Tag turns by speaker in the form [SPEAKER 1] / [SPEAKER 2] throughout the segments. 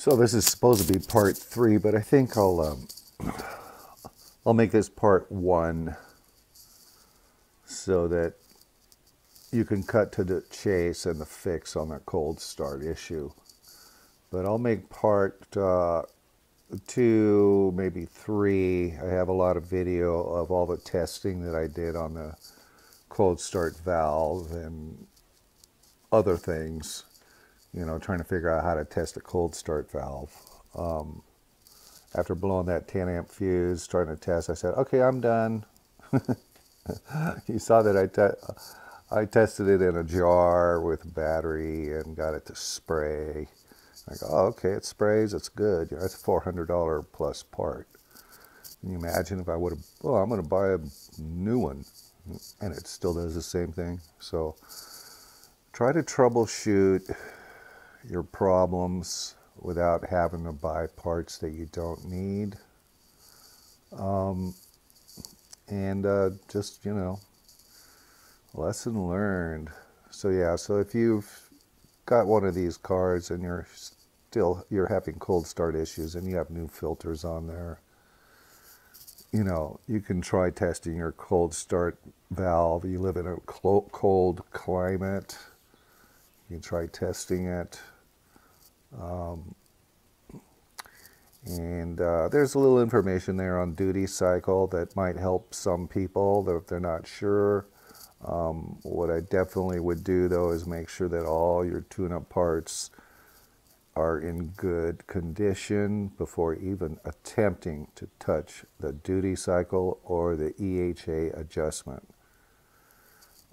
[SPEAKER 1] So this is supposed to be part three, but I think I'll um, I'll make this part one so that you can cut to the chase and the fix on that cold start issue. But I'll make part uh, two, maybe three. I have a lot of video of all the testing that I did on the cold start valve and other things, you know, trying to figure out how to test a cold start valve. Um, after blowing that 10 amp fuse, starting to test, I said, okay, I'm done. you saw that I, te- I tested it in a jar with battery and got it to spray. I go, oh, okay, it sprays, it's good. You know, it's a $400 plus part. Can you imagine if I would have, oh, I'm going to buy a new one and it still does the same thing. So try to troubleshoot your problems without having to buy parts that you don't need. Um, and uh, just, you know, lesson learned. So, yeah, so if you've got one of these cars and you're still you're having cold start issues and you have new filters on there you know you can try testing your cold start valve you live in a cold climate you can try testing it um, and uh, there's a little information there on duty cycle that might help some people if they're not sure um, what I definitely would do though is make sure that all your tune-up parts are in good condition before even attempting to touch the duty cycle or the EHA adjustment.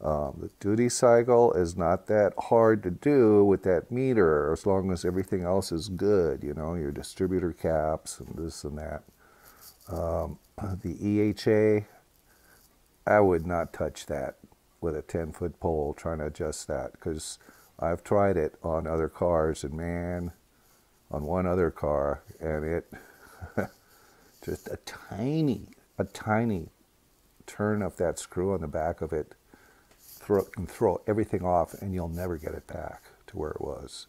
[SPEAKER 1] Um, the duty cycle is not that hard to do with that meter as long as everything else is good, you know, your distributor caps and this and that. Um, the EHA, I would not touch that with a 10 foot pole trying to adjust that because I've tried it on other cars and man, on one other car and it just a tiny, a tiny turn of that screw on the back of it throw, and throw everything off and you'll never get it back to where it was.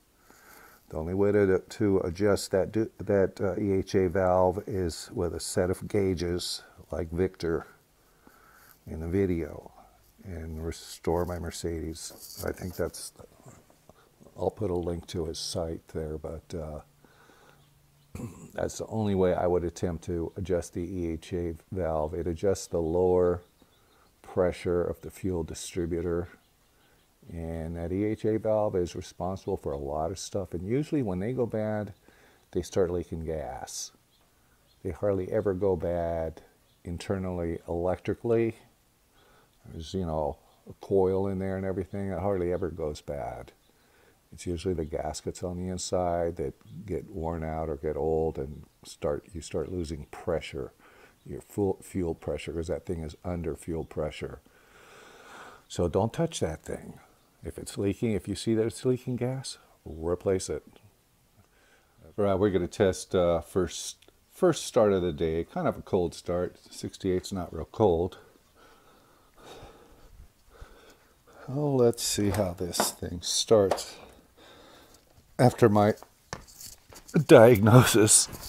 [SPEAKER 1] The only way to, to adjust that, that uh, EHA valve is with a set of gauges like Victor in the video and restore my Mercedes. I think that's, I'll put a link to his site there, but uh, that's the only way I would attempt to adjust the EHA valve. It adjusts the lower pressure of the fuel distributor. And that EHA valve is responsible for a lot of stuff. And usually when they go bad, they start leaking gas. They hardly ever go bad internally electrically there's, you know, a coil in there and everything. It hardly ever goes bad. It's usually the gaskets on the inside that get worn out or get old and start you start losing pressure, your full fuel pressure, because that thing is under fuel pressure. So don't touch that thing. If it's leaking, if you see that it's leaking gas, replace it. All right, we're going to test uh, first first start of the day. Kind of a cold start. 68's not real cold. Oh, let's see how this thing starts after my diagnosis.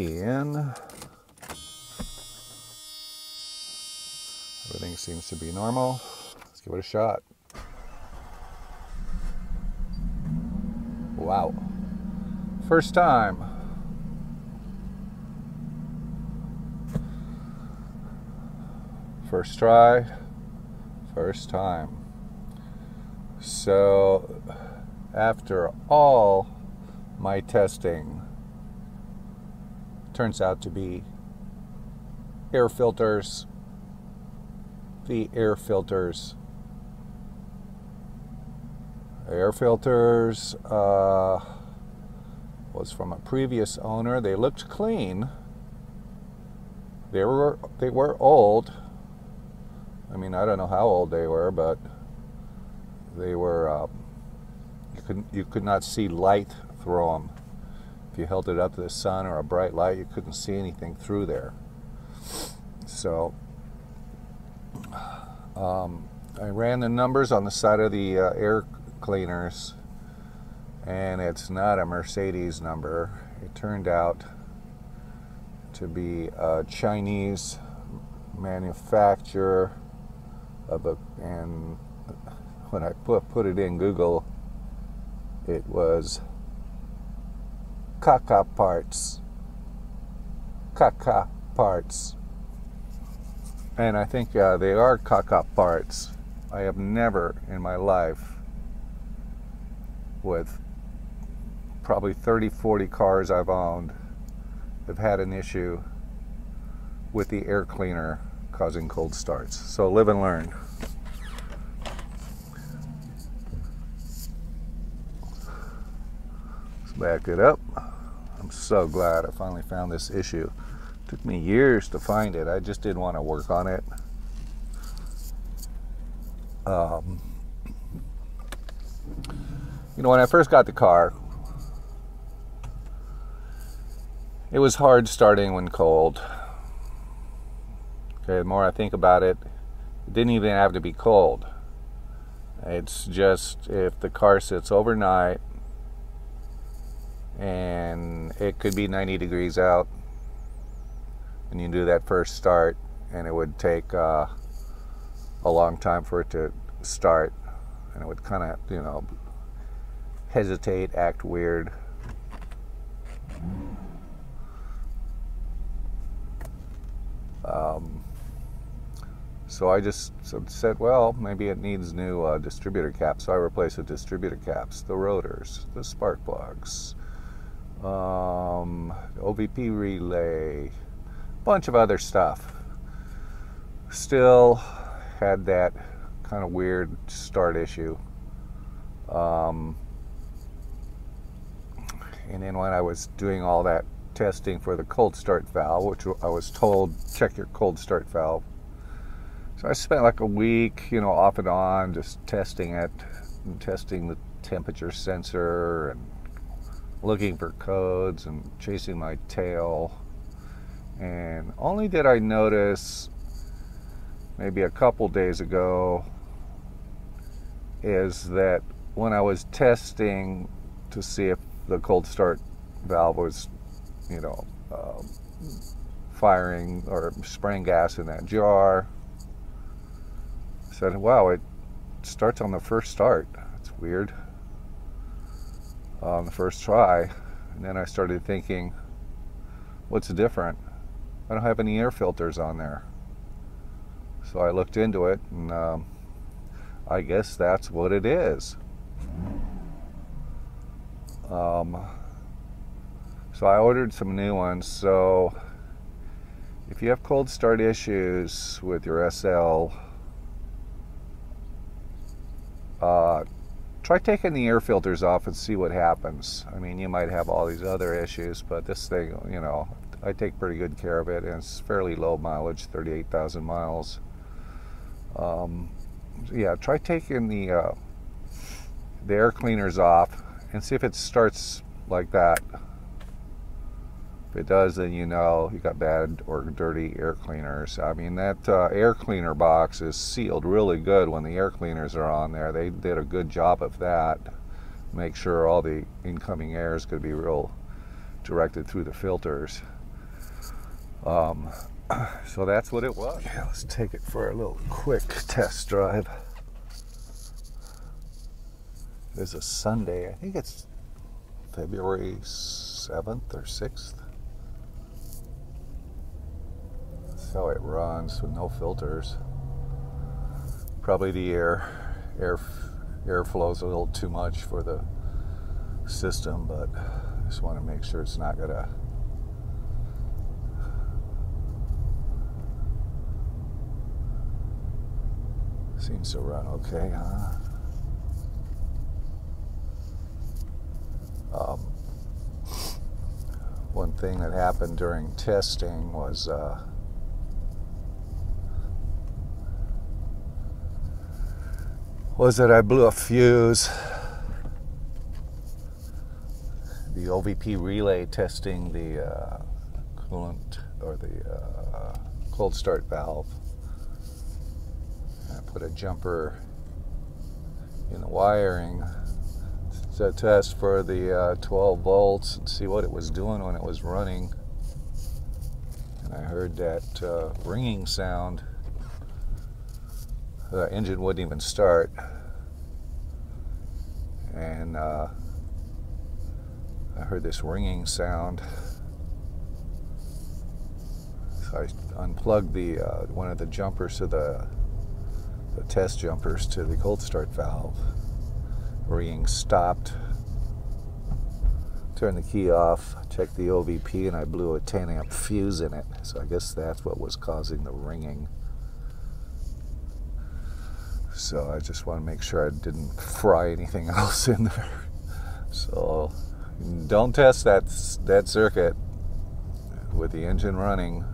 [SPEAKER 1] In. Everything seems to be normal. Let's give it a shot. Wow. First time. First try, first time. So, after all my testing, turns out to be air filters. The air filters. Air filters uh, was from a previous owner. They looked clean. They were they were old I mean, I don't know how old they were, but they were. Uh, you could you could not see light through them. If you held it up to the sun or a bright light, you couldn't see anything through there. So um, I ran the numbers on the side of the uh, air cleaners, and it's not a Mercedes number. It turned out to be a Chinese manufacturer of a, and when I put, put it in Google, it was Kaka Parts. Kaka Parts. And I think uh, they are Kaka Parts. I have never in my life, with probably 30, 40 cars I've owned, have had an issue with the air cleaner causing cold starts. So live and learn. Let's back it up. So glad I finally found this issue. Took me years to find it. I just didn't want to work on it. Um, you know, when I first got the car, it was hard starting when cold. Okay, the more I think about it, it didn't even have to be cold. It's just if the car sits overnight and it could be 90 degrees out. And you do that first start and it would take uh, a long time for it to start. And it would kind of you know hesitate act weird. Um, so I just said, well, maybe it needs new uh, distributor caps. So I replaced the distributor caps, the rotors, the spark plugs, um, OVP relay, bunch of other stuff. Still had that kind of weird start issue. Um, and then when I was doing all that testing for the cold start valve, which I was told check your cold start valve. So I spent like a week, you know, off and on just testing it and testing the temperature sensor and looking for codes and chasing my tail. And only did I notice maybe a couple days ago is that when I was testing to see if the cold start valve was, you know, um, firing or spraying gas in that jar, I said, wow, it starts on the first start. It's weird. On the first try. And then I started thinking, what's different? I don't have any air filters on there. So I looked into it and um, I guess that's what it is. Um, so I ordered some new ones. So if you have cold start issues with your SL, uh, try taking the air filters off and see what happens. I mean, you might have all these other issues, but this thing, you know, I take pretty good care of it, and it's fairly low mileage, 38,000 miles. Um, yeah, try taking the uh, the air cleaners off and see if it starts like that. If it does, then you know you got bad or dirty air cleaners. I mean, that uh, air cleaner box is sealed really good when the air cleaners are on there. They did a good job of that. Make sure all the incoming air is going to be real directed through the filters. Um, so that's what it was. Yeah, let's take it for a little quick test drive. It's a Sunday. I think it's February 7th or 6th. That's how it runs with no filters. Probably the air air airflow is a little too much for the system, but I just want to make sure it's not gonna Seems to run okay, huh? Um, one thing that happened during testing was uh, was that I blew a fuse. The OVP relay testing the uh, coolant or the uh, cold start valve I put a jumper in the wiring to test for the uh, 12 volts and see what it was doing when it was running. And I heard that uh, ringing sound. The engine wouldn't even start. And uh, I heard this ringing sound. So I unplugged the uh, one of the jumpers to the the test jumpers to the cold start valve. Ringing stopped. Turned the key off, checked the OVP, and I blew a 10 amp fuse in it. So I guess that's what was causing the ringing. So I just want to make sure I didn't fry anything else in there. So don't test that that circuit with the engine running.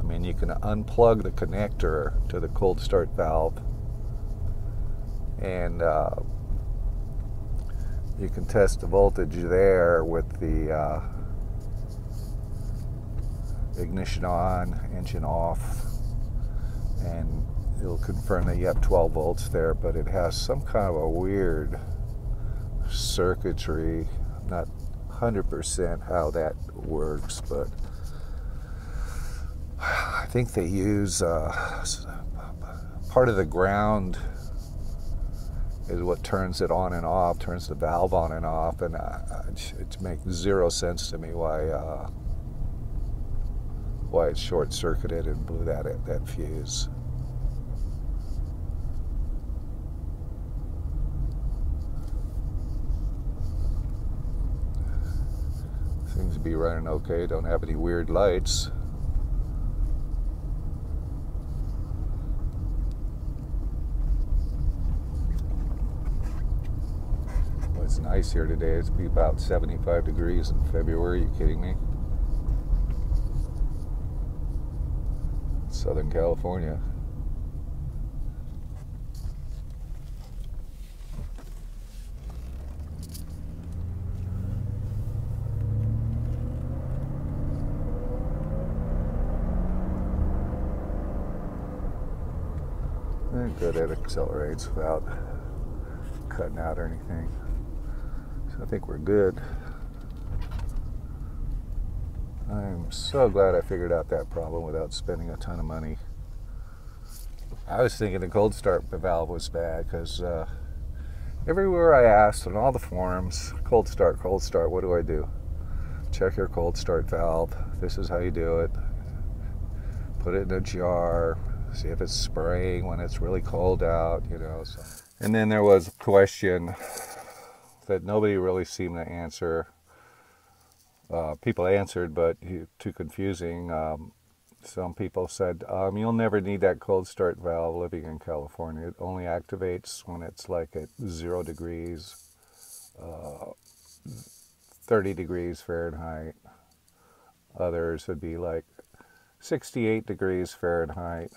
[SPEAKER 1] I mean, you can unplug the connector to the cold start valve, and uh, you can test the voltage there with the uh, ignition on, engine off, and it'll confirm that you have 12 volts there. But it has some kind of a weird circuitry. I'm not 100% how that works, but I think they use uh, part of the ground is what turns it on and off, turns the valve on and off, and uh, it makes zero sense to me why uh, why it short circuited and blew that that fuse. Be running okay. Don't have any weird lights. it's nice here today. It's be about 75 degrees in February. Are you kidding me? Southern California. Good. It accelerates without cutting out or anything. So I think we're good. I'm so glad I figured out that problem without spending a ton of money. I was thinking the cold start valve was bad because uh, everywhere I asked on all the forums, cold start, cold start, what do I do? Check your cold start valve. This is how you do it. Put it in a jar. See if it's spraying when it's really cold out, you know. So. And then there was a question that nobody really seemed to answer. Uh, people answered, but too confusing. Um, some people said, um, You'll never need that cold start valve living in California. It only activates when it's like at zero degrees, uh, 30 degrees Fahrenheit. Others would be like 68 degrees Fahrenheit.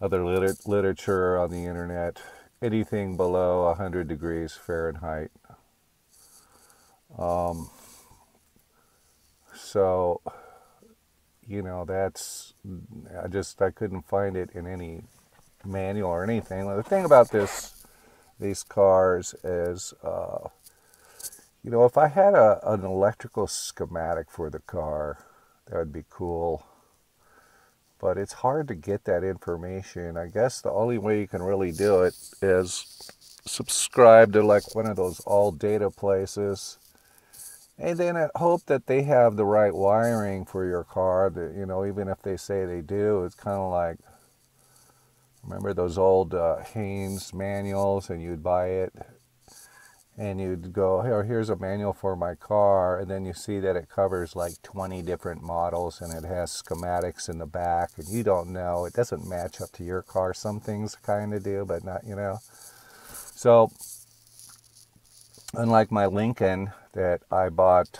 [SPEAKER 1] Other liter- literature on the internet anything below 100 degrees Fahrenheit. Um, so, you know, that's, I just, I couldn't find it in any manual or anything. The thing about this, these cars is, uh, you know, if I had a, an electrical schematic for the car, that would be cool. But it's hard to get that information. I guess the only way you can really do it is subscribe to like one of those ALLDATA places. And then hope that they have the right wiring for your car that you know even if they say they do it's kind of like remember those old uh, Haynes manuals and you'd buy it and you'd go, oh, here's a manual for my car, and then you see that it covers like 20 different models and it has schematics in the back, and you don't know, it doesn't match up to your car. Some things kind of do, but not, you know. So, unlike my Lincoln that I bought,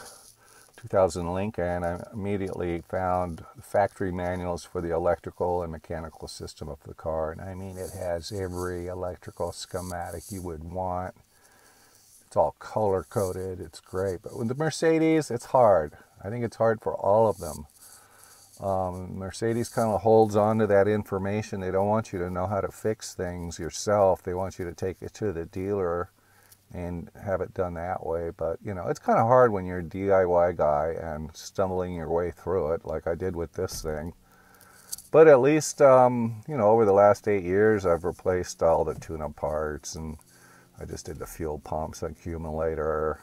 [SPEAKER 1] 2000 Lincoln, I immediately found factory manuals for the electrical and mechanical system of the car, and I mean, it has every electrical schematic you would want it's all color coded. It's great. But with the Mercedes, it's hard. I think it's hard for all of them. Um, Mercedes kind of holds on to that information. They don't want you to know how to fix things yourself. They want you to take it to the dealer and have it done that way. But you know, it's kind of hard when you're a DIY guy and stumbling your way through it, like I did with this thing. But at least, um, you know, over the last eight years, I've replaced all the tune-up parts, and I just did the fuel pumps, accumulator.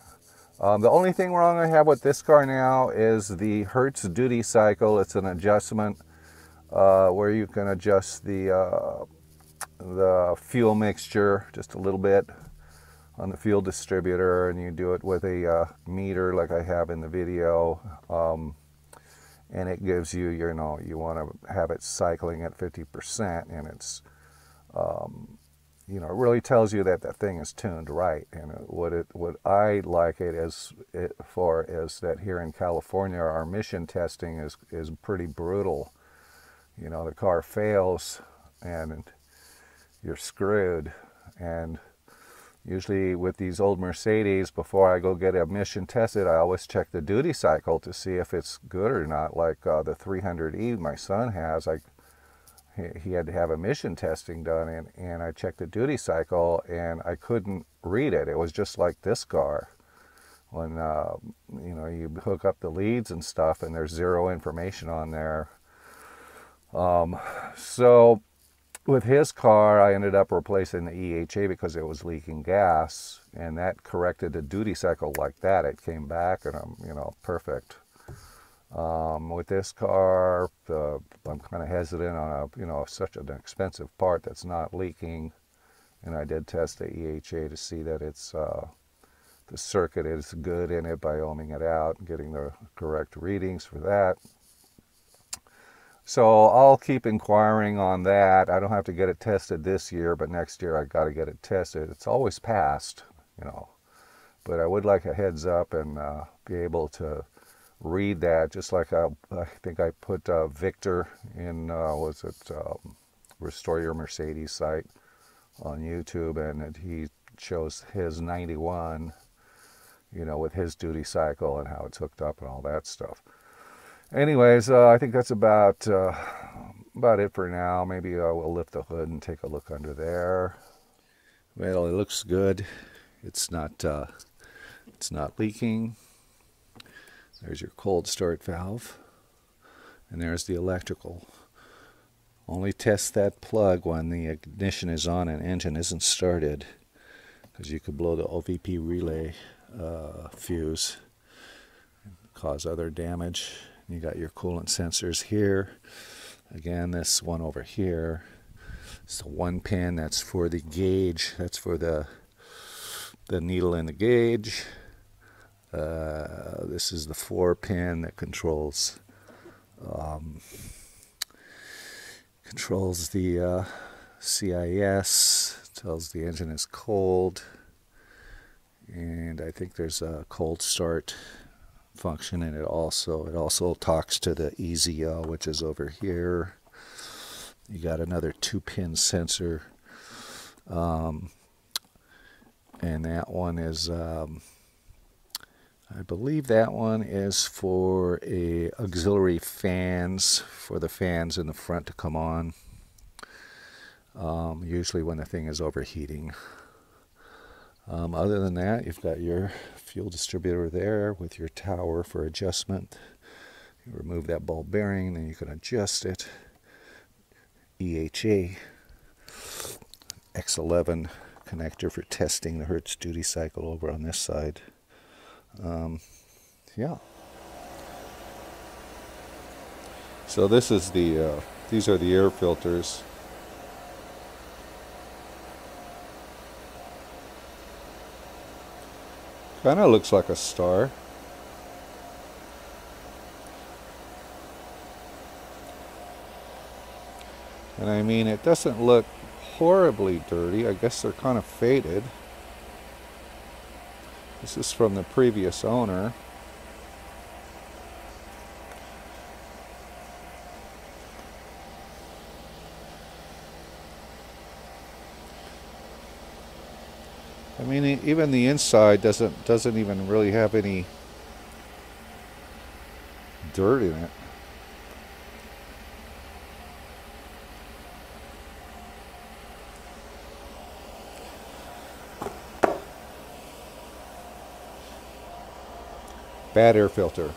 [SPEAKER 1] Um, the only thing wrong I have with this car now is the Hertz duty cycle. It's an adjustment uh, where you can adjust the uh, the fuel mixture just a little bit on the fuel distributor and you do it with a uh, meter like I have in the video um, and it gives you you know you want to have it cycling at 50% and it's um, you know it really tells you that that thing is tuned right. And what it what I like it as it for is that here in California our emission testing is is pretty brutal. You know the car fails and you're screwed. And Usually with these old Mercedes, before I go get a emission tested, I always check the duty cycle to see if it's good or not. Like uh, the 300E my son has, like he had to have emission testing done, and, and I checked the duty cycle, and I couldn't read it. It was just like this car. When uh, you know you hook up the leads and stuff, and there's zero information on there. Um, so with his car, I ended up replacing the EHA because it was leaking gas, and that corrected the duty cycle like that. It came back, and I'm, you know, perfect. Um, with this car, uh, I'm kind of hesitant on a, you know, such an expensive part that's not leaking, and I did test the EHA to see that it's uh, the circuit is good in it by ohming it out and getting the correct readings for that. So I'll keep inquiring on that. I don't have to get it tested this year, but next year I got to get it tested. It's always passed, you know. But I would like a heads up and uh, be able to read that, just like I, I think I put uh, Victor in, uh, was it um, Restore Your Mercedes site on YouTube, and he shows his 91, you know, with his duty cycle and how it's hooked up and all that stuff anyways, uh, I think that's about uh, about it for now. Maybe uh, we'll lift the hood and take a look under there. Well, it looks good. It's not uh, it's not leaking. There's your cold start valve, and there's the electrical. Only test that plug when the ignition is on and engine isn't started, because you could blow the OVP relay uh, fuse and cause other damage. You got your coolant sensors here. Again, this one over here. It's the one pin that's for the gauge. That's for the the needle in the gauge. Uh, this is the four pin that controls um, controls the uh, CIS. Tells the engine is cold, and I think there's a cold start function and it also it also talks to the EZL which is over here you got another two pin sensor um, and that one is um, I believe that one is for a auxiliary fans for the fans in the front to come on um, usually when the thing is overheating um, other than that, you've got your fuel distributor there with your tower for adjustment. You remove that ball bearing, then you can adjust it. EHA X11 connector for testing the Hertz duty cycle over on this side. Um, yeah. So this is the, uh, these are the air filters Kind of looks like a star. And I mean, it doesn't look horribly dirty. I guess they're kind of faded. This is from the previous owner. I mean, even the inside doesn't doesn't even really have any dirt in it. Bad air filter.